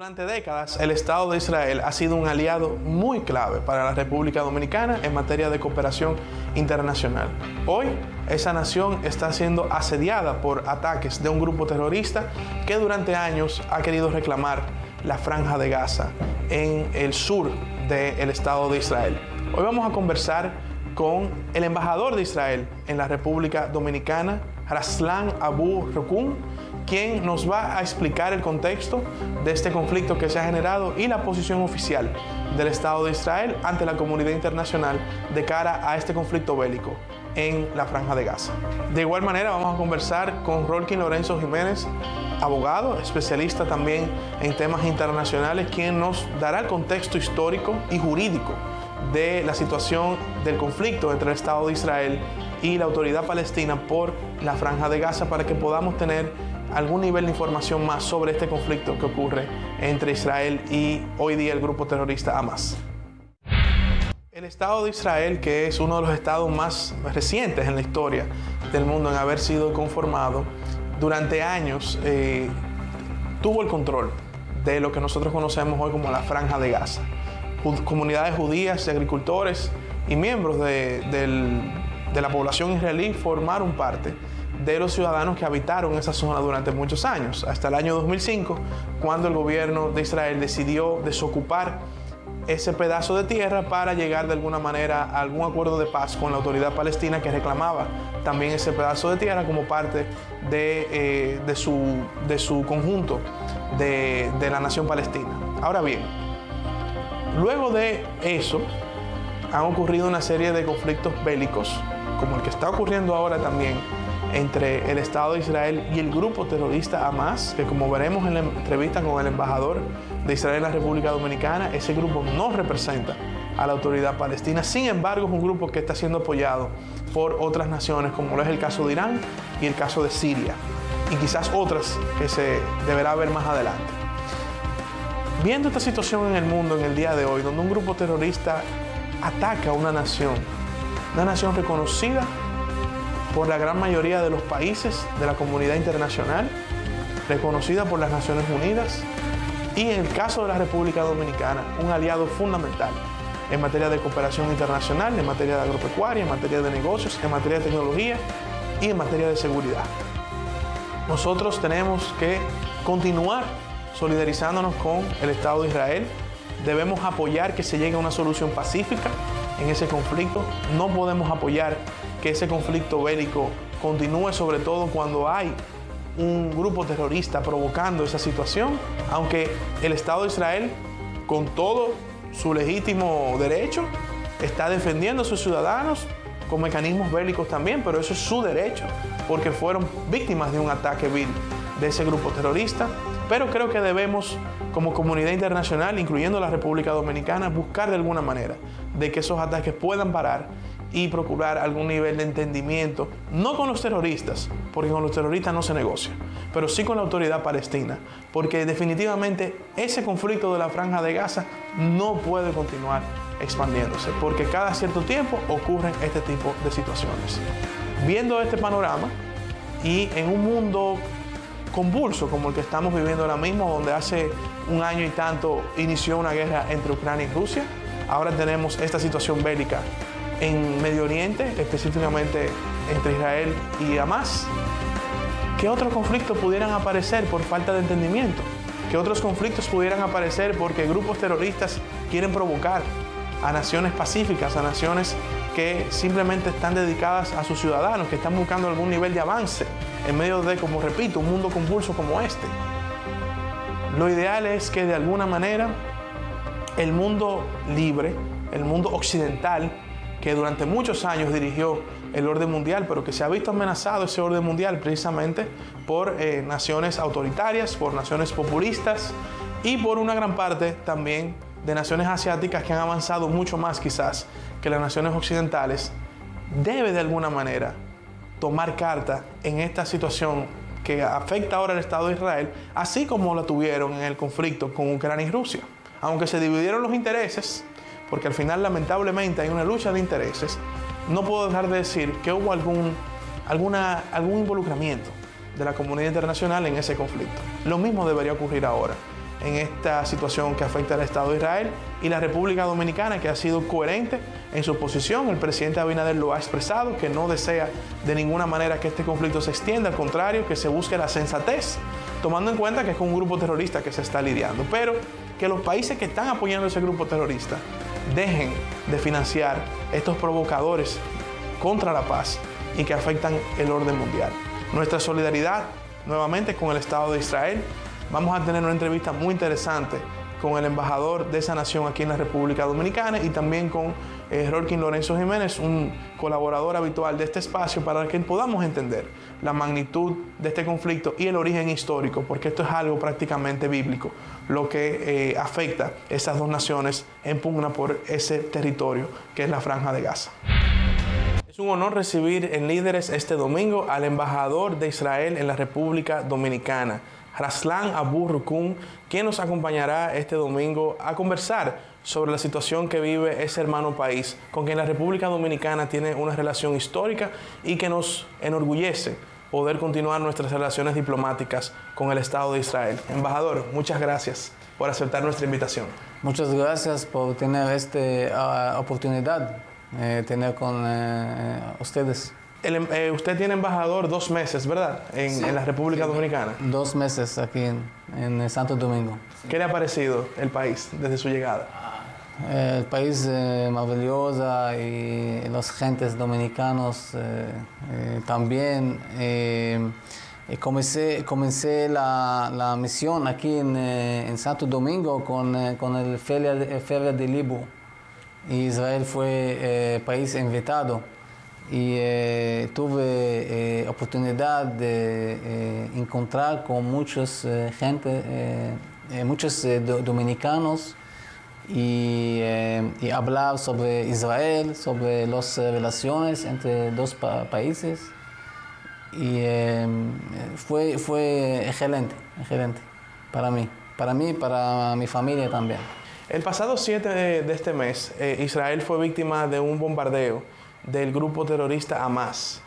Durante décadas, el Estado de Israel ha sido un aliado muy clave para la República Dominicana en materia de cooperación internacional. Hoy, esa nación está siendo asediada por ataques de un grupo terrorista que durante años ha querido reclamar la franja de Gaza en el sur del Estado de Israel. Hoy vamos a conversar con el embajador de Israel en la República Dominicana, Raslan Abu Rukun, quien nos va a explicar el contexto de este conflicto que se ha generado y la posición oficial del Estado de Israel ante la comunidad internacional de cara a este conflicto bélico en la franja de Gaza. De igual manera vamos a conversar con Rolkin Lorenzo Jiménez, abogado, especialista también en temas internacionales, quien nos dará el contexto histórico y jurídico de la situación del conflicto entre el Estado de Israel y la autoridad palestina por la franja de Gaza para que podamos tener algún nivel de información más sobre este conflicto que ocurre entre Israel y hoy día el grupo terrorista Hamas. El Estado de Israel, que es uno de los estados más recientes en la historia del mundo en haber sido conformado, durante años eh, tuvo el control de lo que nosotros conocemos hoy como la franja de Gaza. Comunidades judías, agricultores y miembros de, de la población israelí formaron parte de los ciudadanos que habitaron esa zona durante muchos años, hasta el año 2005, cuando el gobierno de Israel decidió desocupar ese pedazo de tierra para llegar de alguna manera a algún acuerdo de paz con la autoridad palestina que reclamaba también ese pedazo de tierra como parte de, eh, su, de su, conjunto de, de la nación palestina. Ahora bien, luego de eso han ocurrido una serie de conflictos bélicos, como el que está ocurriendo ahora también entre el Estado de Israel y el grupo terrorista Hamas, que como veremos en la entrevista con el embajador de Israel en la República Dominicana, ese grupo no representa a la autoridad palestina. Sin embargo, es un grupo que está siendo apoyado por otras naciones, como lo es el caso de Irán y el caso de Siria, y quizás otras que se deberá ver más adelante. Viendo esta situación en el mundo en el día de hoy, donde un grupo terrorista ataca a una nación, una nación reconocida por la gran mayoría de los países de la comunidad internacional, reconocida por las Naciones Unidas y en el caso de la República Dominicana, un aliado fundamental en materia de cooperación internacional, en materia de agropecuaria, en materia de negocios, en materia de tecnología y en materia de seguridad. Nosotros tenemos que continuar solidarizándonos con el Estado de Israel. Debemos apoyar que se llegue a una solución pacífica en ese conflicto. No podemos apoyar que ese conflicto bélico continúe, sobre todo cuando hay un grupo terrorista provocando esa situación, aunque el Estado de Israel, con todo su legítimo derecho, está defendiendo a sus ciudadanos con mecanismos bélicos también, pero eso es su derecho, porque fueron víctimas de un ataque vil de ese grupo terrorista. Pero creo que debemos, como comunidad internacional, incluyendo la República Dominicana, buscar de alguna manera de que esos ataques puedan parar y procurar algún nivel de entendimiento, no con los terroristas, porque con los terroristas no se negocia, pero sí con la autoridad palestina, porque definitivamente ese conflicto de la franja de Gaza no puede continuar expandiéndose, porque cada cierto tiempo ocurren este tipo de situaciones. Viendo este panorama y en un mundo convulso como el que estamos viviendo ahora mismo, donde hace un año y tanto inició una guerra entre Ucrania y Rusia, ahora tenemos esta situación bélica en Medio Oriente, específicamente entre Israel y Hamas. ¿Qué otros conflictos pudieran aparecer por falta de entendimiento? ¿Qué otros conflictos pudieran aparecer porque grupos terroristas quieren provocar a naciones pacíficas, a naciones que simplemente están dedicadas a sus ciudadanos, que están buscando algún nivel de avance en medio de, como repito, un mundo convulso como este? Lo ideal es que de alguna manera el mundo libre, el mundo occidental, que durante muchos años dirigió el orden mundial, pero que se ha visto amenazado ese orden mundial precisamente por eh, naciones autoritarias, por naciones populistas y por una gran parte también de naciones asiáticas que han avanzado mucho más quizás que las naciones occidentales, debe de alguna manera tomar carta en esta situación que afecta ahora al Estado de Israel, así como la tuvieron en el conflicto con Ucrania y Rusia. Aunque se dividieron los intereses, porque al final lamentablemente hay una lucha de intereses, no puedo dejar de decir que hubo algún, alguna, algún involucramiento de la comunidad internacional en ese conflicto. Lo mismo debería ocurrir ahora. en esta situación que afecta al Estado de Israel y la República Dominicana que ha sido coherente en su posición. El presidente Abinader lo ha expresado, que no desea de ninguna manera que este conflicto se extienda, al contrario, que se busque la sensatez, tomando en cuenta que es un grupo terrorista que se está lidiando, pero que los países que están apoyando a ese grupo terrorista dejen de financiar estos provocadores contra la paz y que afectan el orden mundial. Nuestra solidaridad nuevamente con el Estado de Israel. Vamos a tener una entrevista muy interesante con el embajador de esa nación aquí en la República Dominicana y también con eh, Rolkin Lorenzo Jiménez, un colaborador habitual de este espacio, para que podamos entender la magnitud de este conflicto y el origen histórico, porque esto es algo prácticamente bíblico, lo que eh, afecta esas dos naciones en pugna por ese territorio que es la Franja de Gaza. Es un honor recibir en Líderes este domingo al embajador de Israel en la República Dominicana, Raslan Abu Rukun, quien nos acompañará este domingo a conversar sobre la situación que vive ese hermano país, con quien la República Dominicana tiene una relación histórica y que nos enorgullece poder continuar nuestras relaciones diplomáticas con el Estado de Israel. Embajador, muchas gracias por aceptar nuestra invitación. Muchas gracias por tener esta uh, oportunidad eh, tener con eh, ustedes. El, eh, usted tiene embajador dos meses, ¿verdad? En, Sí. en la República Sí. Dominicana. Dos meses aquí en, en Santo Domingo. ¿Qué le ha parecido el país desde su llegada? El país eh, maravilloso y los gentes dominicanos eh, eh, también. Eh, comencé, comencé la, la misión aquí en, eh, en Santo Domingo con, eh, con el Feria de, Feria de Libo. Y Israel fue país invitado y tuve oportunidad de encontrar con muchos gente, muchos do- dominicanos y, eh, y hablar sobre Israel, sobre las relaciones entre dos pa- países. Y eh, fue, fue excelente, excelente para mí, para mí y para mi familia también. El pasado 7 de, de este mes, eh, Israel fue víctima de un bombardeo del grupo terrorista Hamas.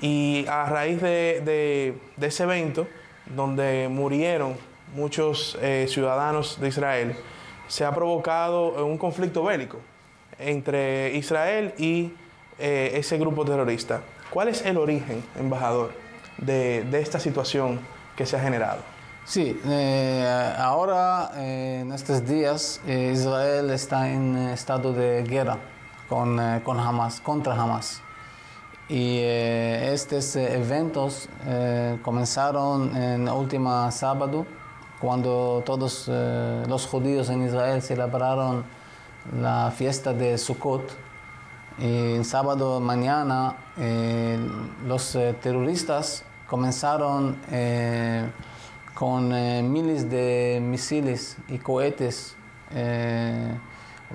Y a raíz de, de- de ese evento, donde murieron muchos eh, ciudadanos de Israel, se ha provocado un conflicto bélico entre Israel y eh, ese grupo terrorista. ¿Cuál es el origen, embajador, de, esta situación que se ha generado? Sí, eh, ahora eh, en estos días Israel está en estado de guerra con, con Hamas, contra Hamas. Y estos eventos comenzaron en el último sábado, cuando todos eh, los judíos en Israel celebraron la fiesta de Sukkot. Y el sábado mañana eh, los eh, terroristas comenzaron con miles de misiles y cohetes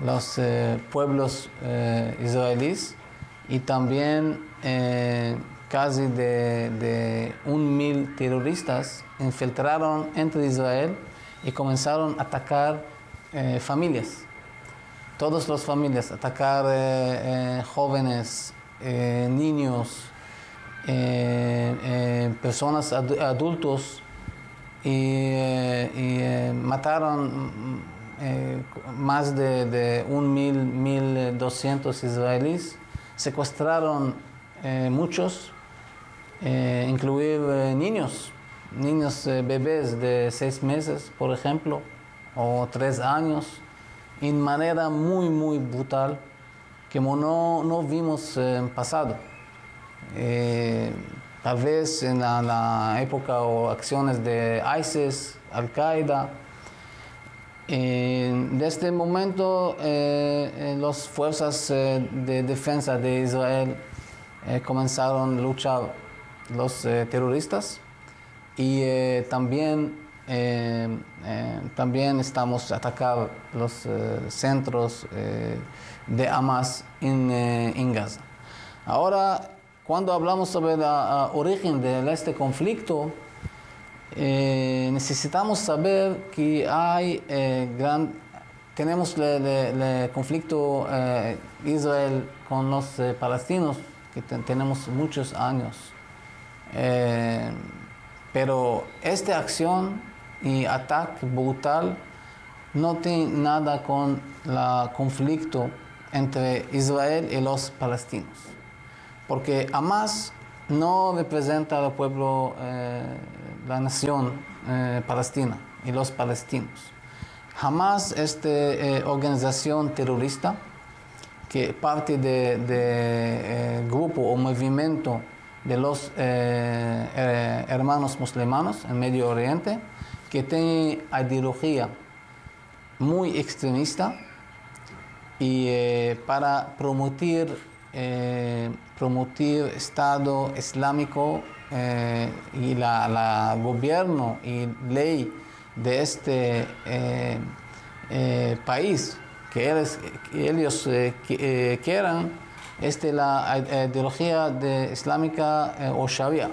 los pueblos israelíes y también casi de, de un mil terroristas infiltraron entre Israel y comenzaron a atacar eh, familias. Todas las familias, atacar eh, eh, jóvenes, niños, personas adu- adultos y, y, mataron mm, más de, de un mil, mil doscientos israelíes, secuestraron muchos, eh, incluir eh, niños, niños eh, bebés de seis meses, por ejemplo, o tres años, en manera muy, muy brutal, que no, no vimos en pasado. Tal vez en la, época o acciones de ISIS, Al-Qaeda. Desde este momento, las fuerzas de defensa de Israel comenzaron a luchar los eh, terroristas y eh, también, eh, también estamos atacando los centros de Hamas en, en Gaza. Ahora, cuando hablamos sobre el origen de este conflicto, necesitamos saber que hay gran, tenemos el conflicto Israel con los palestinos, que te- tenemos muchos años. Eh, pero esta acción y ataque brutal no tiene nada con el conflicto entre Israel y los palestinos, porque Hamas no representa al pueblo, eh, la nación eh, palestina y los palestinos. Hamas es esta organización terrorista que parte del de, grupo o movimiento de los hermanos musulmanes en Medio Oriente, que tiene ideología muy extremista y eh, para promover, eh, Estado Islámico eh, y la, gobierno y ley de este país que ellos, ellos quieran es la ideología de islámica o sharia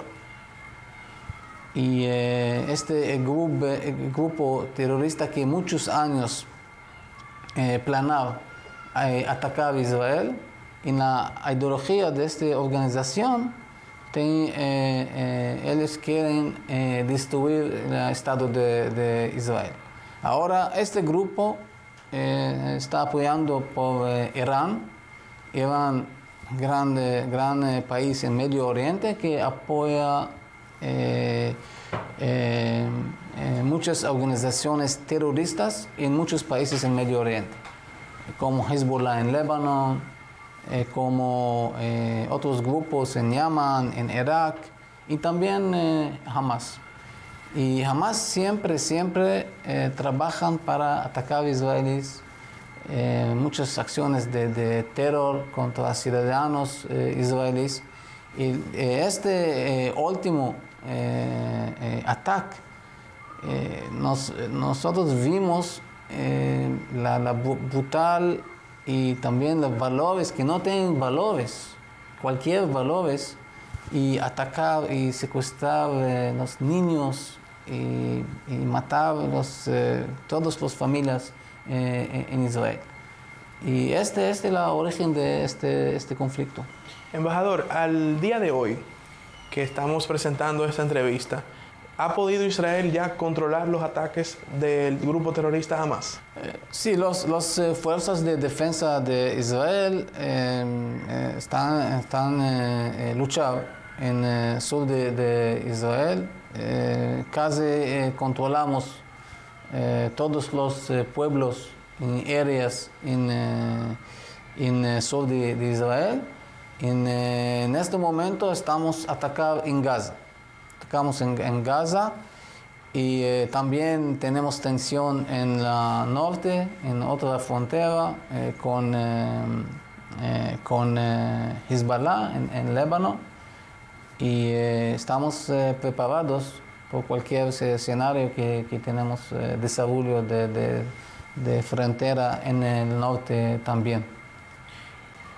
y eh, este grupo, grupo, terrorista que muchos años eh, planeaba eh, atacar a Israel, en la ideología de esta organización, ellos quieren destruir el Estado de, Israel. Ahora, este grupo está apoyando por Irán, Irán, grande, gran país en Medio Oriente que apoya eh, eh, eh, muchas organizaciones terroristas en muchos países en Medio Oriente, como Hezbollah en Líbano, como otros grupos en Yemen, en Irak y también Hamas. Y Hamas siempre, siempre trabajan para atacar a israelíes, muchas acciones de, terror contra ciudadanos israelíes. Y este último eh, eh, ataque, eh, nosotros vimos la, brutal y también los valores que no tienen valores, cualquier valores, y atacar y secuestrar los niños y, matar los, todas las familias en Israel. Y este, este es la origen de este, este conflicto. Embajador, al día de hoy, que estamos presentando esta entrevista, ¿ha podido Israel ya controlar los ataques del grupo terrorista Hamas? Eh, sí, las los, eh, fuerzas de defensa de Israel em, eh, están, están luchando en el sur de, Israel. casi controlamos todos los pueblos y áreas en el sur de Israel eh, en, este momento estamos atacados en Gaza. Atacamos en, Gaza y eh, también tenemos tensión en la norte, en otra frontera eh, con, con Hezbollah en, en Líbano y estamos preparados por cualquier escenario que, que tenemos desarrollo de, de, de frontera en el norte también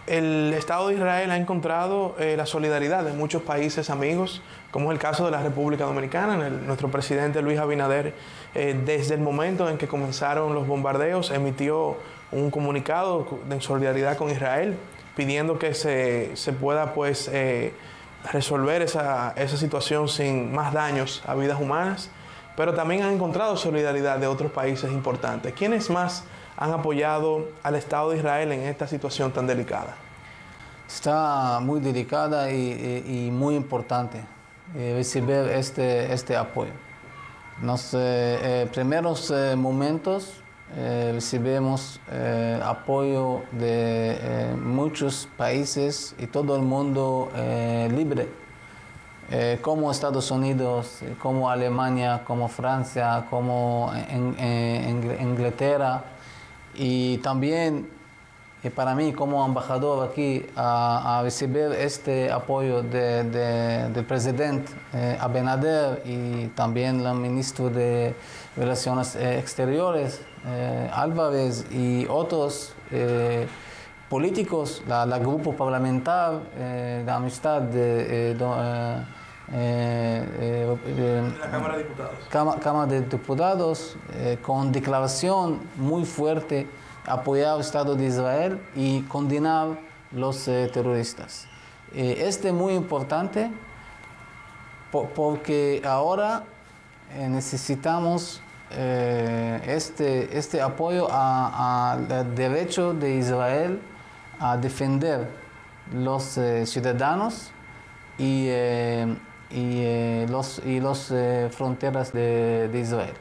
el Estado de Israel ha encontrado eh, la solidaridad de muchos países amigos, como es el caso de la República Dominicana. nuestro presidente Luis Abinader, eh, desde el momento en que comenzaron los bombardeos, emitió un comunicado de solidaridad con Israel, pidiendo que se, pueda pues, eh, resolver esa, esa situación sin más daños a vidas humanas, pero también han encontrado solidaridad de otros países importantes. ¿Quiénes más? han apoyado al Estado de Israel en esta situación tan delicada? Está muy delicada y, muy importante eh, recibir este, este apoyo. En eh, eh, primeros momentos recibimos apoyo de muchos países y todo el mundo libre, como Estados Unidos, como Alemania, como Francia, como Inglaterra. Y también eh, para mí como embajador aquí a, recibir este apoyo de, del presidente eh, Abinader y también el ministro de Relaciones eh, Exteriores eh, Álvarez y otros políticos, la, grupo parlamentar de amistad de, la Cámara de Diputados. Cámara de Diputados, con declaración muy fuerte, apoyar al Estado de Israel y condenar los eh, terroristas. Eh, este es muy importante porque ahora eh, este, este apoyo al derecho de Israel a defender los ciudadanos y, y los, y los fronteras de, Israel.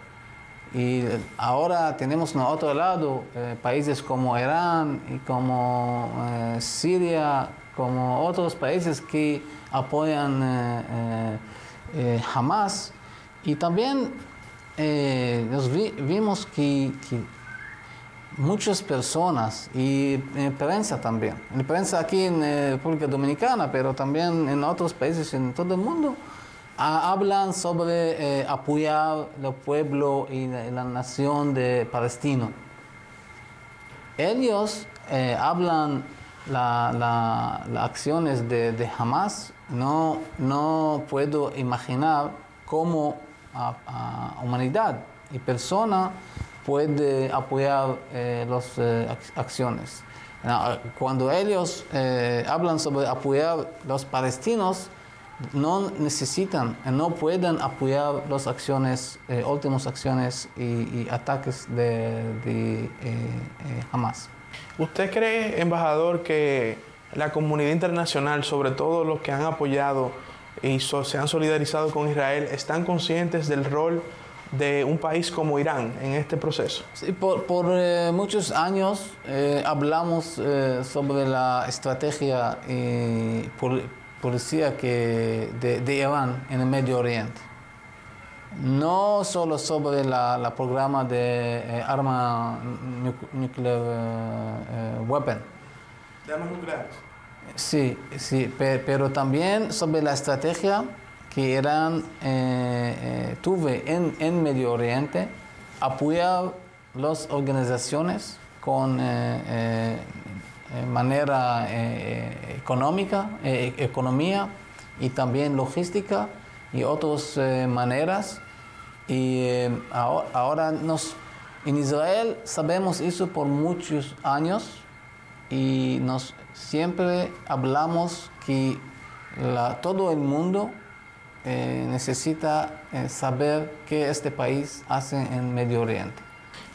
Y ahora tenemos en otro lado eh, países como Irán y como eh, Siria, como otros países que apoyan eh, Hamas. Y también nos vimos que, muchas personas y prensa también, en prensa aquí en República Dominicana, pero también en otros países en todo el mundo, hablan sobre eh, apoyar al pueblo y la, nación de Palestina. Ellos eh, hablan las acciones de, Hamas, no, no puedo imaginar cómo a, humanidad y persona puede apoyar eh, las acciones. Cuando ellos hablan sobre apoyar los palestinos, no necesitan, no pueden apoyar las acciones, eh, últimas acciones y, ataques de, de eh, eh, Hamas. ¿Usted cree, embajador, que la comunidad internacional, sobre todo los que han apoyado y se han solidarizado con Israel, están conscientes del rol de un país como Irán en este proceso? Sí, por, por muchos años hablamos sobre la estrategia por, policía que de, de, Irán en el Medio Oriente. No solo sobre la, la programa de eh, arma nuclear uh, weapon. ¿De armas nucleares? Sí, sí, pero también sobre la estrategia que Irán eh, tuve en, en Medio Oriente, apoyar las organizaciones con eh, manera eh, económica, eh, economía y también logística y otras maneras. Y ahora nos, en Israel sabemos eso por muchos años y nos siempre hablamos que todo el mundo necesita saber qué este país hace en Medio Oriente.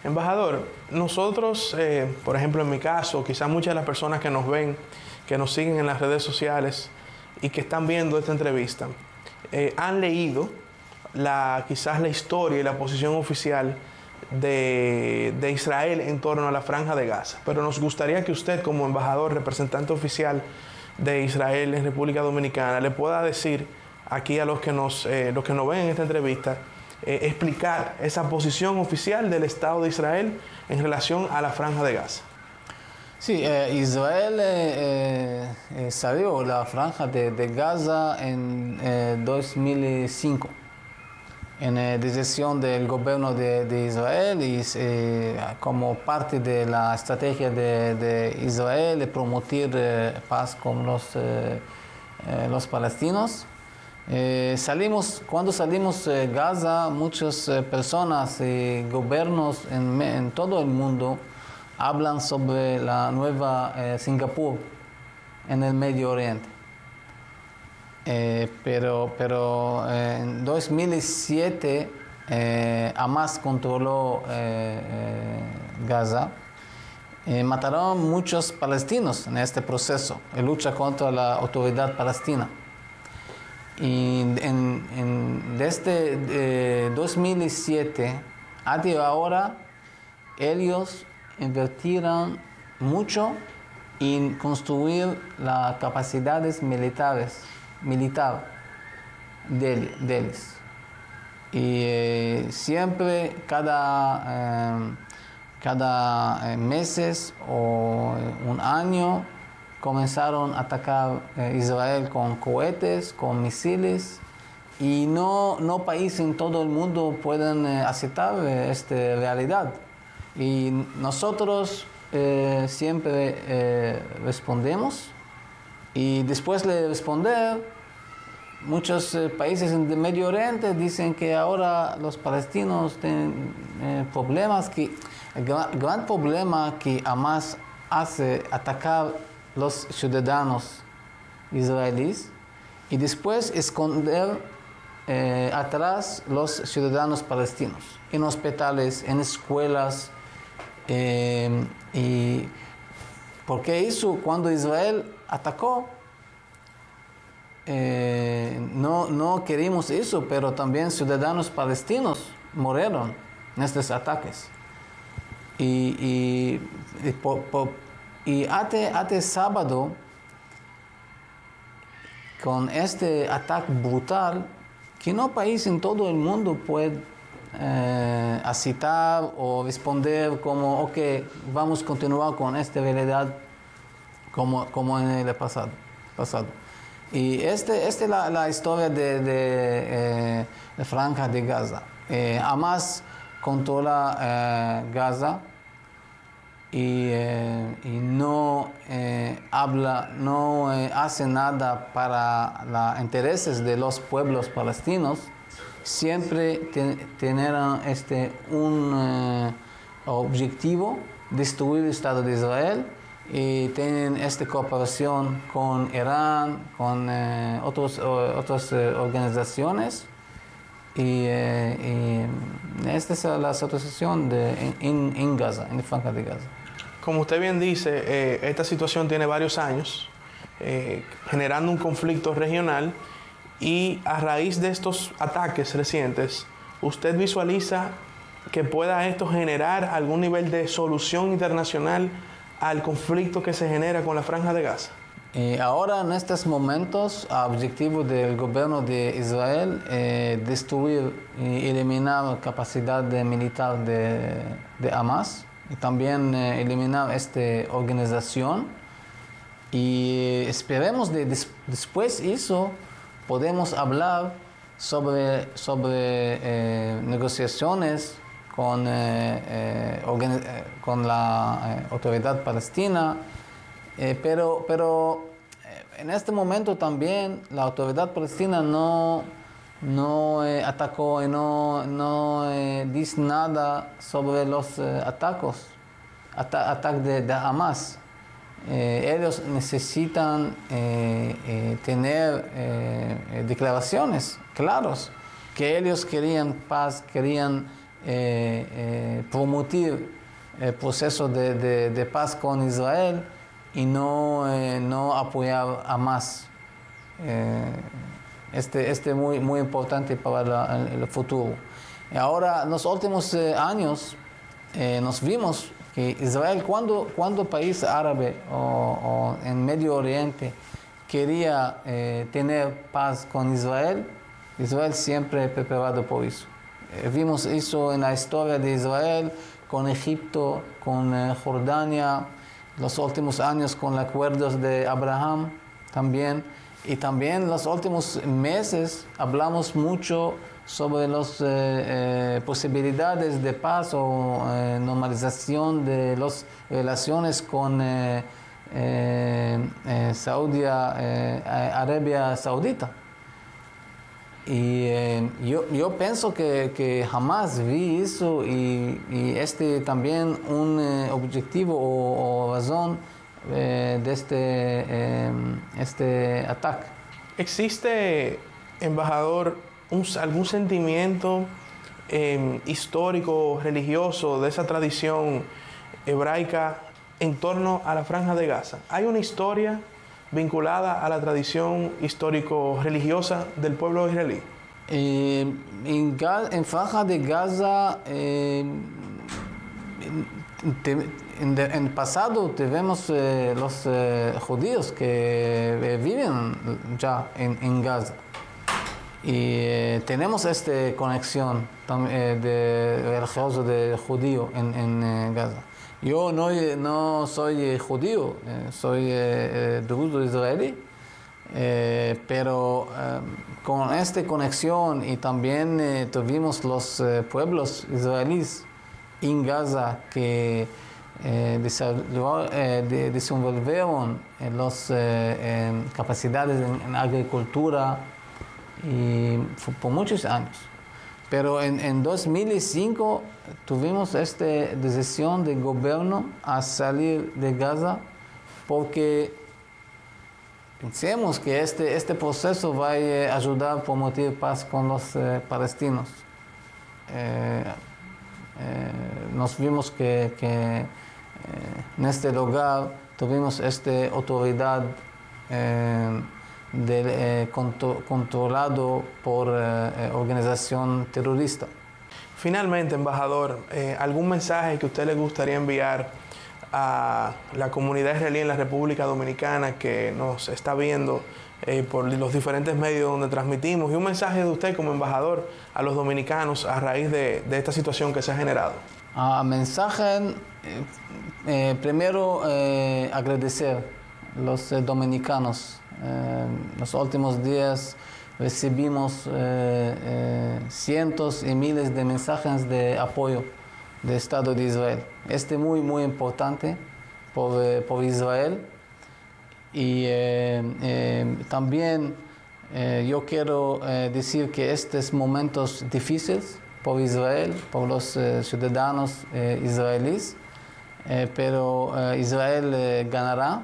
Embajador, nosotros, eh, por ejemplo, en mi caso, quizás muchas de las personas que nos ven, que nos siguen en las redes sociales y que están viendo esta entrevista, eh, han leído quizás la historia y la posición oficial de, de, Israel en torno a la franja de Gaza. Pero nos gustaría que usted, como embajador, representante oficial de Israel en República Dominicana, le pueda decir aquí a los que nos, eh, los que nos ven en esta entrevista, eh, explicar esa posición oficial del Estado de Israel en relación a la franja de Gaza. Sí, eh, Israel eh, salió la franja de, Gaza en 2005 en decisión del gobierno de, Israel y como parte de la estrategia de, Israel de promover paz con los, los palestinos. Eh, salimos, cuando salimos de Gaza, muchas eh, personas y gobiernos en, todo el mundo hablan sobre la nueva eh, Singapur en el Medio Oriente. Pero, pero en 2007 Hamas controló Gaza. mataron muchos palestinos en este proceso, en lucha contra la autoridad palestina. Y en, desde 2007 eh, hasta ahora, ellos invirtieron mucho en construir las capacidades militares militar de, ellos. Y eh, siempre, cada, eh, cada meses o un año, comenzaron a atacar eh, Israel con cohetes, con misiles, y no, no países en todo el mundo pueden eh, aceptar esta realidad. Y nosotros siempre respondemos, y después de responder, muchos países en Medio Oriente dicen que ahora los palestinos tienen problemas, que el gran, gran problema que Hamas hace atacar los ciudadanos israelíes y después esconder eh, atrás los ciudadanos palestinos, en hospitales, en escuelas. eh, y porque eso cuando Israel atacó, eh, no, no queríamos eso, pero también ciudadanos palestinos murieron en estos ataques. Y, y, sábado, con este ataque brutal, que no país en todo el mundo puede eh, o responder como, ok, vamos a continuar con esta realidad como, como en el pasado. pasado. Y este, esta es la, la historia de, de, eh, de de Gaza. Eh, Hamas controla eh, Gaza y, eh, y no eh, habla, no hace nada para los intereses de los pueblos palestinos. Siempre te- tener este, un objetivo, destruir el Estado de Israel y tienen esta cooperación con Irán, con eh, otros, otras eh, organizaciones. Y, eh, y esta es la situación de, en, Gaza, en la franja de Gaza. Como usted bien dice, eh, esta situación tiene varios años, generando un conflicto regional y a raíz de estos ataques recientes, ¿usted visualiza que pueda esto generar algún nivel de solución internacional al conflicto que se genera con la franja de Gaza? Y ahora, en estos momentos, el objetivo del gobierno de Israel es destruir y eliminar la capacidad militar de, de Hamas y también eh, eliminar esta organización. Y esperemos de des- después de eso podemos hablar sobre, sobre eh, negociaciones con, eh, eh, eh, con la autoridad palestina, pero, pero en este momento también la autoridad palestina no, no atacó y no, no dice nada sobre los eh, atacos, ata- ataques de, de Hamas. Ellos necesitan tener declaraciones claras que ellos querían paz, querían eh, eh, promover el proceso de, de- paz con Israel y no, eh, no apoyar a más. Eh, este este es muy, muy importante para el, futuro. Ahora, en los últimos años, nos vimos que Israel, cuando, cuando país árabe o, o en Medio Oriente quería tener paz con Israel, Israel siempre preparado por eso. Eh, vimos eso en la historia de Israel con Egipto, con eh, Jordania, los últimos años con los acuerdos de Abraham también. Y también los últimos meses hablamos mucho sobre las posibilidades de paz o eh, normalización de las relaciones con eh, eh, eh, eh, Arabia Saudita. Y eh, yo, yo pienso que, que jamás vi eso y, y este también un eh, objetivo o, razón eh, de este, eh, este ataque. ¿Existe, embajador, algún sentimiento eh, histórico, religioso de esa tradición hebraica en torno a la franja de Gaza? ¿Hay una historia vinculada a la tradición histórico-religiosa del pueblo israelí? Eh, en, Ga- en Franja de Gaza, eh, en, de- en pasado tenemos eh, los eh, judíos que eh, viven ya en, en Gaza. Y eh, tenemos esta conexión eh, de religioso de judío en, en, eh, Gaza. Yo no, no soy judío, soy druso israelí, pero eh, con esta conexión y también tuvimos los pueblos israelíes en Gaza que eh, desenvolvieron las capacidades en, en agricultura y fue por muchos años. Pero en, en 2005 tuvimos esta decisión del gobierno a salir de Gaza porque pensemos que este, este proceso va a ayudar a promover paz con los eh, palestinos. Eh, eh, nos vimos que en este lugar tuvimos esta autoridad de, controlado por organización terrorista. Finalmente, embajador, ¿algún mensaje que usted le gustaría enviar a la comunidad israelí en la República Dominicana que nos está viendo eh, por los diferentes medios donde transmitimos y un mensaje de usted como embajador a los dominicanos a raíz de, esta situación que se ha generado. Ah, mensaje, eh, eh, primero agradecer a los dominicanos. Los últimos días recibimos cientos y miles de mensajes de apoyo del Estado de Israel. Este es muy, muy importante por, eh, Israel. Y eh, eh, también yo quiero decir que estos momentos difíciles por Israel, por los ciudadanos israelíes, pero Israel ganará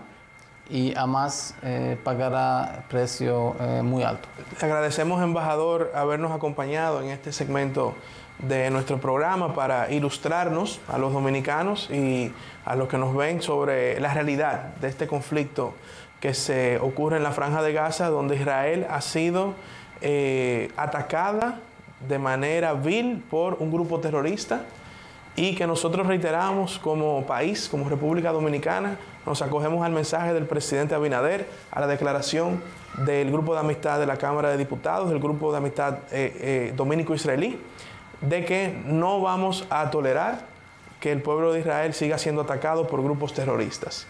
y además pagará precio muy alto. agradecemos, embajador, habernos acompañado en este segmento de nuestro programa para ilustrarnos a los dominicanos y a los que nos ven sobre la realidad de este conflicto que se ocurre en la franja de Gaza, donde Israel ha sido eh, atacada de manera vil por un grupo terrorista y que nosotros reiteramos como país, como República Dominicana, nos acogemos al mensaje del presidente Abinader, a la declaración del grupo de amistad de la Cámara de Diputados, del grupo de amistad eh, eh, dominico-israelí, de que no vamos a tolerar que el pueblo de Israel siga siendo atacado por grupos terroristas.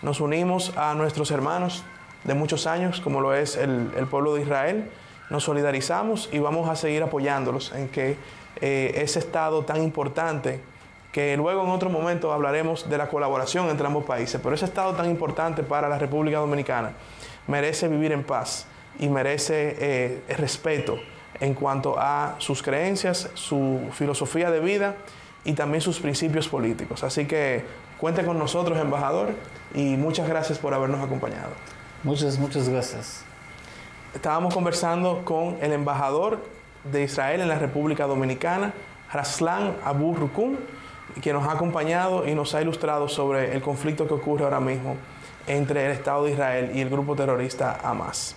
Nos unimos a nuestros hermanos de muchos años, como lo es el, pueblo de Israel, nos solidarizamos y vamos a seguir apoyándolos en que eh, ese Estado tan importante, que luego en otro momento hablaremos de la colaboración entre ambos países, pero ese Estado tan importante para la República Dominicana merece vivir en paz y merece eh, respeto en cuanto a sus creencias, su filosofía de vida y también sus principios políticos. Así que cuente con nosotros, embajador, y muchas gracias por habernos acompañado. Muchas, muchas gracias. Estábamos conversando con el embajador de Israel en la República Dominicana, Raslan Abu Rukun, quien nos ha acompañado y nos ha ilustrado sobre el conflicto que ocurre ahora mismo entre el Estado de Israel y el grupo terrorista Hamas.